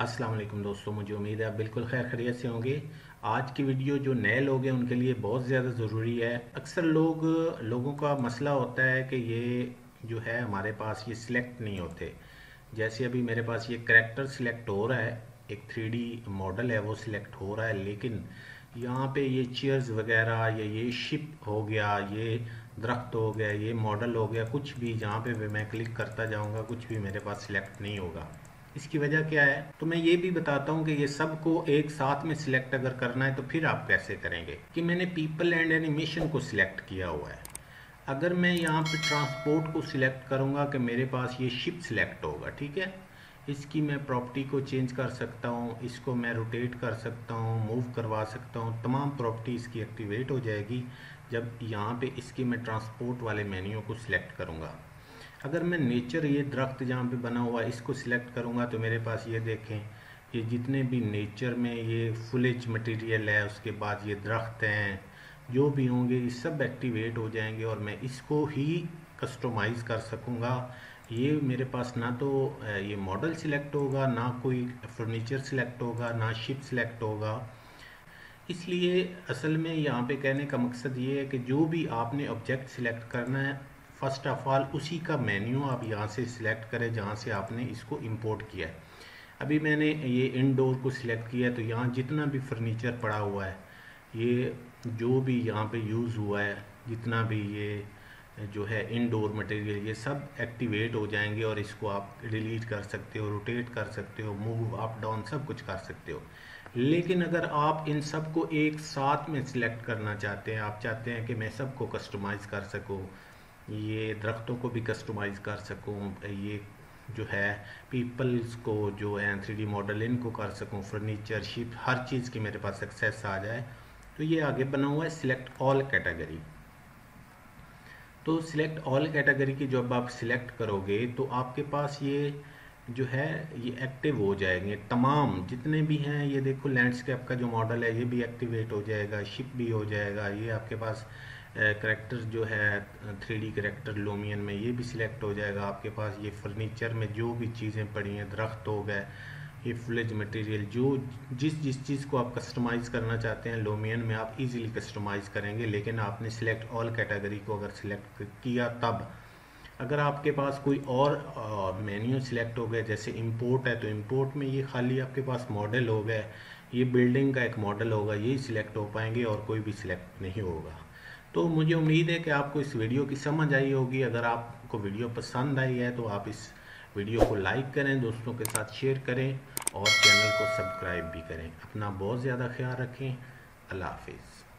السلام علیکم دوستوں مجھے امید ہے آپ بالکل خیر خیریت سے ہوں گے۔ آج کی ویڈیو جو نئے لوگ ہیں، ان کے لیے بہت زیادہ ضروری ہے۔ اکثر لوگ، لوگوں کا مسئلہ ہوتا ہے کہ یہ جو ہے ہمارے پاس یہ سلیکٹ نہیں ہوتے۔ جیسے ابھی میرے پاس یہ کریکٹر سلیکٹ ہو رہا ہے، ایک تھری ڈی ماڈل ہے، وہ سلیکٹ ہو رہا ہے۔ لیکن یہاں پہ یہ چیئرز وغیرہ یا یہ شپ ہو گیا، یہ درخت ہو گیا، یہ ماڈل ہو گیا، کچھ بھی جہاں پہ میں کلک کرتا جاؤں گا، کچھ بھی میرے پاس سلیکٹ نہیں ہوگا۔ اس کی وجہ کیا ہے؟ تو میں یہ بھی بتاتا ہوں کہ یہ سب کو ایک ساتھ میں سلیکٹ اگر کرنا ہے تو پھر آپ کیسے کریں گے؟ کہ میں نے پیپل اینڈ اینیمیشن کو سلیکٹ کیا ہوا ہے۔ اگر میں یہاں پہ ٹرانسپورٹ کو سلیکٹ کروں گا کہ میرے پاس یہ شپ سلیکٹ ہوگا، ٹھیک ہے؟ اس کی میں پراپرٹی کو چینج کر سکتا ہوں، اس کو میں روٹیٹ کر سکتا ہوں موو کروا سکتا ہوں، تمام پراپرٹی اس کی ایکٹیویٹ ہو جائے گی۔ جب یہاں پہ اس کی میں ٹرانسپورٹ والے مینیو کو سلیکٹ کروں گا۔ اگر میں نیچر یہ درخت جہاں پہ بنا ہوا اس کو سلیکٹ کروں گا تو میرے پاس یہ دیکھیں یہ جتنے بھی نیچر میں یہ فلیج مٹیریل ہے، اس کے بعد یہ درخت ہیں، جو بھی ہوں گے، یہ سب ایکٹیویٹ ہو جائیں گے اور میں اس کو ہی کسٹومائز کر سکوں گا۔ یہ میرے پاس نہ تو یہ ماڈل سلیکٹ ہوگا، نہ کوئی فرنیچر سلیکٹ ہوگا، نہ شپ سلیکٹ ہوگا۔ اس لیے اصل میں یہاں پہ کہنے کا مقصد یہ ہے کہ جو بھی آپ نے آبجیکٹ سلیکٹ کرنا ہے فرسٹ آف آل اسی کا مینیو آپ یہاں سے سلیکٹ کریں جہاں سے آپ نے اس کو امپورٹ کیا ہے۔ ابھی میں نے یہ انڈور کو سلیکٹ کیا ہے تو یہاں جتنا بھی فرنیچر پڑا ہوا ہے، یہ جو بھی یہاں پہ یوز ہوا ہے، جتنا بھی یہ جو ہے انڈور مٹیریل یہ سب ایکٹیویٹ ہو جائیں گے اور اس کو آپ ڈیلیٹ کر سکتے ہو روٹیٹ کر سکتے ہو موو اپ ڈاؤن سب کچھ کر سکتے ہو۔ لیکن اگر آپ ان سب کو ایک ساتھ میں سلیکٹ کرنا چاہتے ہیں، آپ چاہتے ہیں کہ میں سب کو کسٹمائز کر سکوں یہ درختوں کو بھی کسٹمائز کر سکوں، یہ جو ہے پیپلز کو جو ہے تھری ڈی ماڈل ان کو کر سکوں فرنیچر شپ ہر چیز کی میرے پاس سکسیس آ جائے۔ تو یہ آگے بنا ہوا ہے سلیکٹ آل کیٹیگری تو سلیکٹ آل کیٹیگری کی جب آپ سلیکٹ کرو گے تو آپ کے پاس یہ جو ہے یہ ایکٹیو ہو جائیں گے۔ تمام جتنے بھی ہیں، یہ دیکھو لینڈسکیپ کا جو ماڈل ہے، یہ بھی ایکٹیویٹ ہو جائے گا شپ بھی ہو جائے گا۔ یہ آپ کے پاس کریکٹر جو ہے، تھری ڈی کریکٹر لومین میں یہ بھی سلیکٹ ہو جائے گا۔ آپ کے پاس یہ فرنیچر میں جو بھی چیزیں پڑی ہیں، درخت ہو گئے، یہ فلیج مٹیریل، جو جس جس چیز کو آپ کسٹمائز کرنا چاہتے ہیں لومین میں، آپ ایزیلی کسٹمائز کریں گے۔ لیکن آپ نے سلیکٹ آل کیٹیگری کو اگر سلیکٹ کیا تب، اگر آپ کے پاس کوئی اور مینیو سلیکٹ ہو گئے، جیسے امپورٹ ہے تو امپورٹ میں یہ خالی آپ کے پاس ماڈل ہو گئے، یہ بلڈنگ کا ایک ماڈل ہوگا، یہی سلیکٹ ہو پائیں گے اور کوئی بھی سلیکٹ نہیں ہوگا۔ تو مجھے امید ہے کہ آپ کو اس ویڈیو کی سمجھ آئی ہوگی۔ اگر آپ کو ویڈیو پسند آئی ہے تو آپ اس ویڈیو کو لائک کریں، دوستوں کے ساتھ شیئر کریں اور چینل کو سبسکرائب بھی کریں۔ اپنا بہت زیادہ خیال رکھیں۔ اللہ حافظ۔